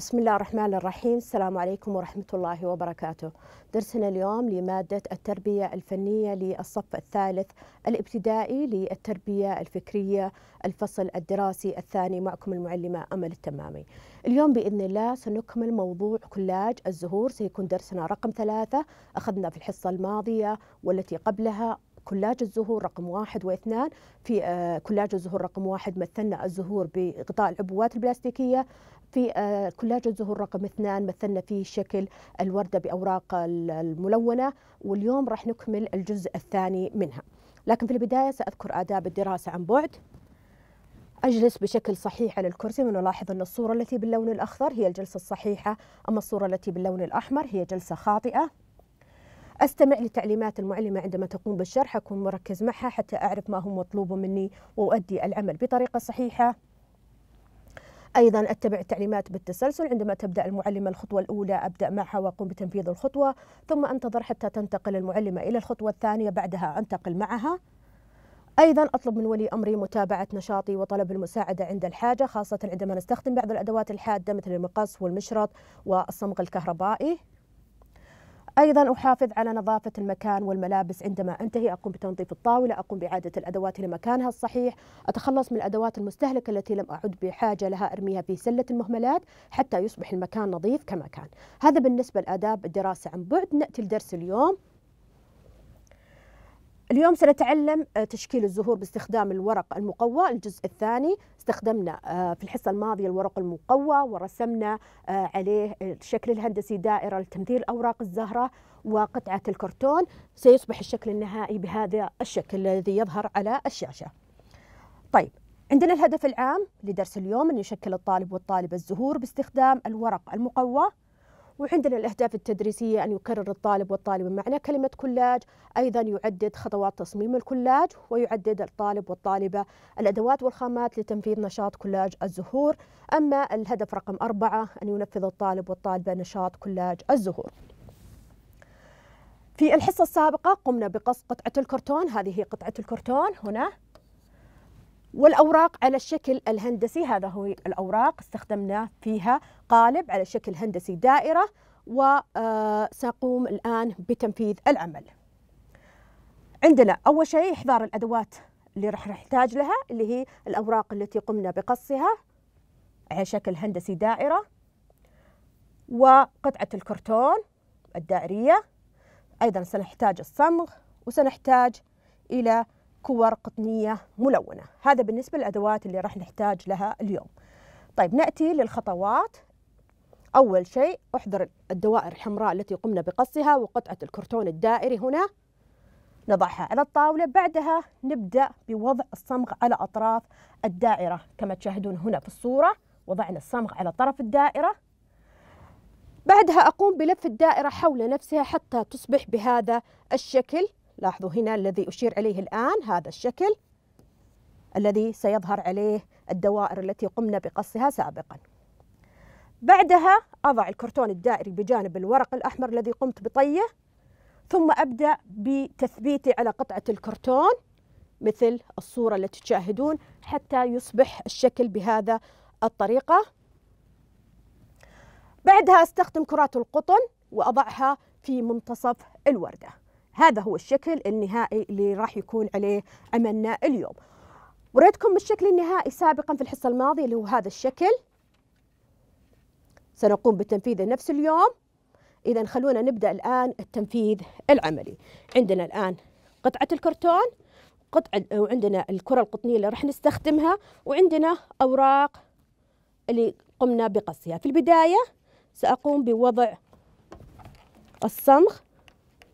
بسم الله الرحمن الرحيم السلام عليكم ورحمة الله وبركاته درسنا اليوم لمادة التربية الفنية للصف الثالث الابتدائي للتربية الفكرية الفصل الدراسي الثاني معكم المعلمة أمل التمامي اليوم بإذن الله سنكمل موضوع كلاج الزهور سيكون درسنا رقم ثلاثة أخذنا في الحصة الماضية والتي قبلها كلاج الزهور رقم واحد واثنان في كلاج الزهور رقم واحد مثلنا الزهور بغطاء العبوات البلاستيكية في آه، كلاج الزهور رقم اثنان مثلنا فيه شكل الوردة بأوراق الملونة واليوم راح نكمل الجزء الثاني منها. لكن في البداية سأذكر آداب الدراسة عن بعد. أجلس بشكل صحيح على الكرسي ونلاحظ أن الصورة التي باللون الأخضر هي الجلسة الصحيحة أما الصورة التي باللون الأحمر هي جلسة خاطئة. أستمع لتعليمات المعلمة عندما تقوم بالشرح أكون مركز معها حتى أعرف ما هو مطلوب مني وأؤدي العمل بطريقة صحيحة. أيضا أتبع التعليمات بالتسلسل عندما تبدأ المعلمة الخطوة الأولى. أبدأ معها وأقوم بتنفيذ الخطوة ثم أنتظر حتى تنتقل المعلمة إلى الخطوة الثانية. بعدها أنتقل معها. أيضا أطلب من ولي أمري متابعة نشاطي وطلب المساعدة عند الحاجة خاصة عندما نستخدم بعض الأدوات الحادة مثل المقص والمشرط والصمغ الكهربائي. أيضا أحافظ على نظافة المكان والملابس عندما أنتهي. أقوم بتنظيف الطاولة أقوم بإعادة الأدوات لمكانها الصحيح. أتخلص من الأدوات المستهلكة التي لم أعد بحاجة لها أرميها في سلة المهملات حتى يصبح المكان نظيف كما كان. هذا بالنسبة لآداب الدراسة عن بعد. نأتي لدرس اليوم اليوم سنتعلم آه، تشكيل الزهور باستخدام الورق المقوى الجزء الثاني استخدمنا آه، في الحصة الماضية الورق المقوى ورسمنا آه، عليه الشكل الهندسي دائرة لتمثيل أوراق الزهرة وقطعة الكرتون. سيصبح الشكل النهائي بهذا الشكل الذي يظهر على الشاشة. طيب عندنا الهدف العام لدرس اليوم أن يشكل الطالب والطالبة الزهور باستخدام الورق المقوى. وعندنا الأهداف التدريسية أن يكرر الطالب والطالبة معنى كلمة كلاج. أيضا يعدد خطوات تصميم الكلاج ويعدد الطالب والطالبة الأدوات والخامات لتنفيذ نشاط كلاج الزهور. أما الهدف رقم أربعة أن ينفذ الطالب والطالبة نشاط كلاج الزهور. في الحصة السابقة قمنا بقص قطعة الكرتون. هذه هي قطعة الكرتون. هنا. والأوراق على الشكل الهندسي هذا هو الأوراق استخدمنا فيها قالب على شكل هندسي دائرة وسأقوم الآن بتنفيذ العمل. عندنا أول شيء إحضار الأدوات اللي راح نحتاج لها اللي هي الأوراق التي قمنا بقصها على شكل هندسي دائرة وقطعة الكرتون الدائرية. أيضا سنحتاج الصمغ وسنحتاج إلى كور قطنية ملونة. هذا بالنسبة للأدوات اللي راح نحتاج لها اليوم. طيب نأتي للخطوات. أول شيء أحضر الدوائر الحمراء التي قمنا بقصها وقطعة الكرتون الدائري هنا. نضعها على الطاولة. بعدها نبدأ بوضع الصمغ على أطراف الدائرة كما تشاهدون هنا في الصورة. وضعنا الصمغ على طرف الدائرة. بعدها أقوم بلف الدائرة حول نفسها حتى تصبح بهذا الشكل. لاحظوا هنا الذي أشير عليه الآن هذا الشكل الذي سيظهر عليه الدوائر التي قمنا بقصها سابقا. بعدها أضع الكرتون الدائري بجانب الورق الأحمر الذي قمت بطيه ثم أبدأ بتثبيته على قطعة الكرتون مثل الصورة التي تشاهدون حتى يصبح الشكل بهذا الطريقة. بعدها أستخدم كرات القطن وأضعها في منتصف الوردة. هذا هو الشكل النهائي اللي راح يكون عليه عملنا اليوم. وريتكم الشكل النهائي سابقا في الحصة الماضية اللي هو هذا الشكل. سنقوم بتنفيذه نفس اليوم. إذا خلونا نبدأ الآن التنفيذ العملي. عندنا الآن قطعة الكرتون قطعة وعندنا الكرة القطنية اللي راح نستخدمها وعندنا أوراق اللي قمنا بقصها في البداية سأقوم بوضع الصمغ.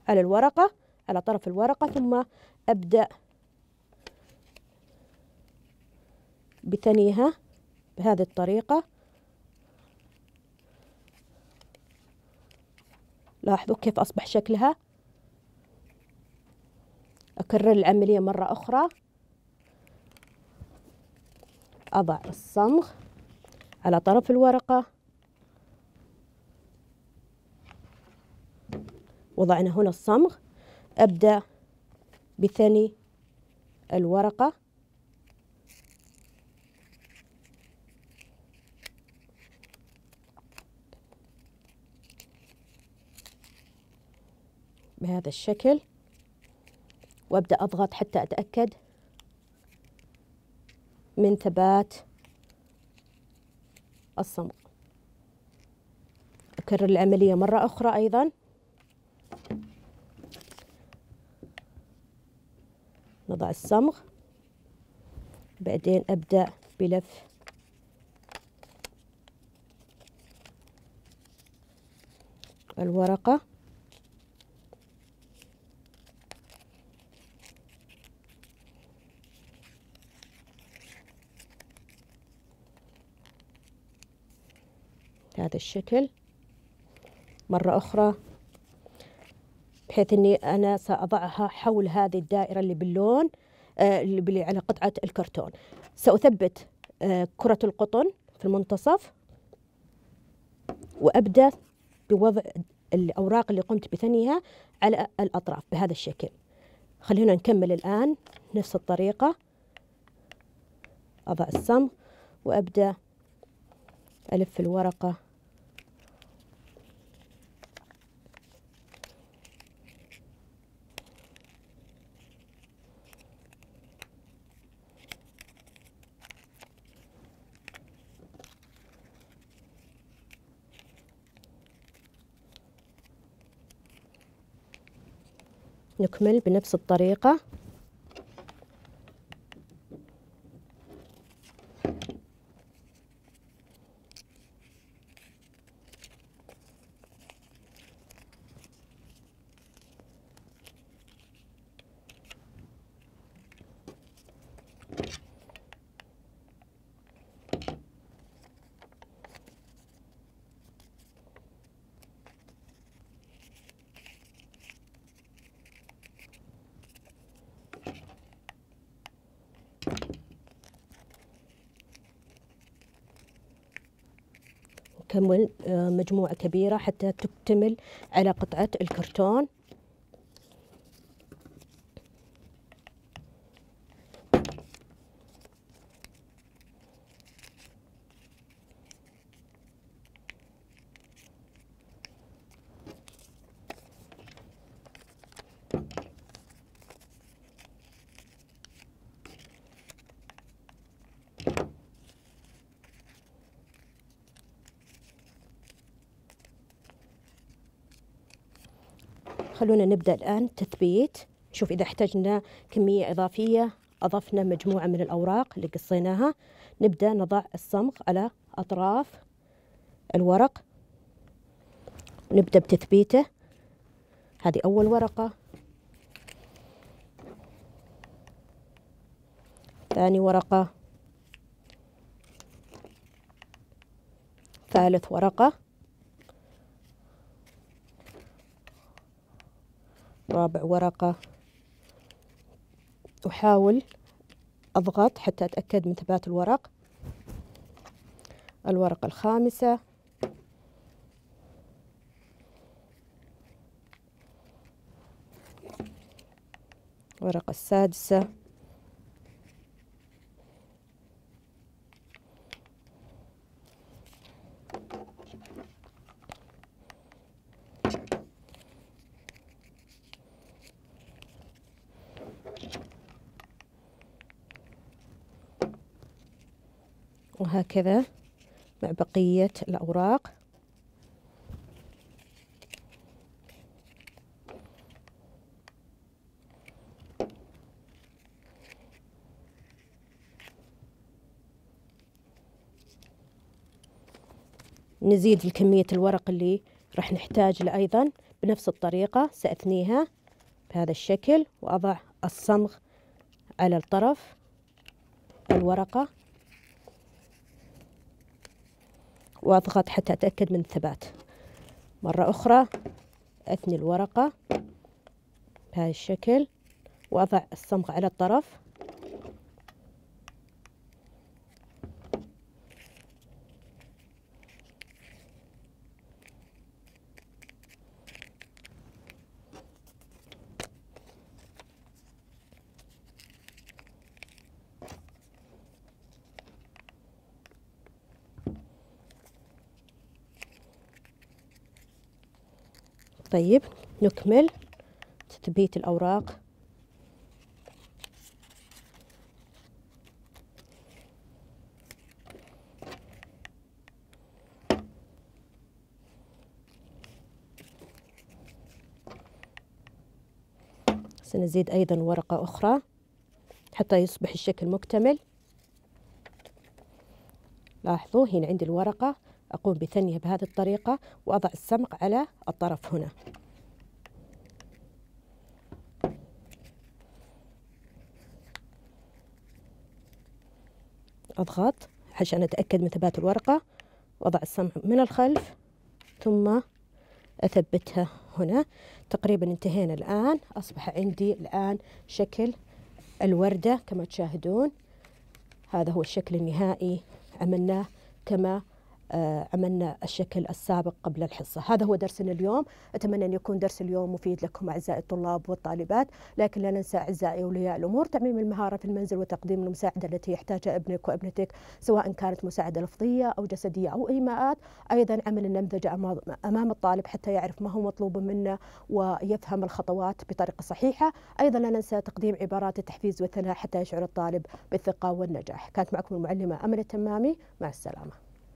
على الورقة على طرف الورقة ثم أبدأ بثنيها بهذه الطريقة. لاحظوا كيف أصبح شكلها. أكرر العملية مرة أخرى. أضع الصمغ على طرف الورقة. وضعنا هنا الصمغ. أبدأ بثني الورقة. بهذا الشكل. وأبدأ أضغط حتى أتأكد من ثبات الصمغ. أكرر العملية مرة أخرى أيضاً. نضع الصمغ. بعدين أبدأ بلف. الورقة. بهذا الشكل. مرة أخرى. بحيث أني أنا سأضعها حول هذه الدائرة اللي باللون آه، اللي على قطعة الكرتون. سأثبت آه، كرة القطن في المنتصف. وأبدأ بوضع الأوراق اللي قمت بثنيها على الأطراف بهذا الشكل. خلينا نكمل الآن نفس الطريقة. أضع الصمغ وأبدأ ألف الورقة. نكمل بنفس الطريقة. نكمل آه، مجموعة كبيرة حتى تكتمل على قطعة الكرتون. خلونا نبدأ الآن تثبيت. شوف إذا احتجنا كمية إضافية أضفنا مجموعة من الأوراق اللي قصيناها. نبدأ نضع الصمغ على أطراف الورق. ونبدأ بتثبيته. هذه أول ورقة. ثاني ورقة. ثالث ورقة. رابع ورقة. أحاول أضغط حتى أتأكد من ثبات الورق. الورقة الخامسة. الورقة السادسة. وهكذا مع بقية الأوراق. نزيد الكمية الورق اللي راح نحتاج له أيضا بنفس الطريقة سأثنيها بهذا الشكل وأضع الصمغ على الطرف الورقة. واضغط حتى أتأكد من الثبات. مرة أخرى أثني الورقة بهذا الشكل وأضع الصمغ على الطرف. طيب نكمل تبيت الأوراق. سنزيد أيضا ورقة أخرى حتى يصبح الشكل مكتمل. لاحظوا هنا عندي الورقة. أقوم بثنيها بهذه الطريقة وأضع السمق على الطرف هنا. أضغط عشان أتأكد من ثبات الورقة. وأضع السمق من الخلف ثم أثبتها هنا. تقريبا انتهينا الآن. أصبح عندي الآن شكل الوردة كما تشاهدون. هذا هو الشكل النهائي. عملناه كما عملنا الشكل السابق قبل الحصة. هذا هو درسنا اليوم. أتمنى أن يكون درس اليوم مفيد لكم أعزائي الطلاب والطالبات لكن لا ننسى أعزائي أولياء الأمور تعميم المهارة في المنزل وتقديم المساعدة التي يحتاجها ابنك وابنتك سواء كانت مساعدة لفظية أو جسدية أو إيماءات. أيضا عمل النمذجة أمام الطالب حتى يعرف ما هو مطلوب منه ويفهم الخطوات بطريقة صحيحة. أيضا لا ننسى تقديم عبارات التحفيز والثناء حتى يشعر الطالب بالثقة والنجاح. كانت معكم المعلمة أمل التمامي. مع السلامة.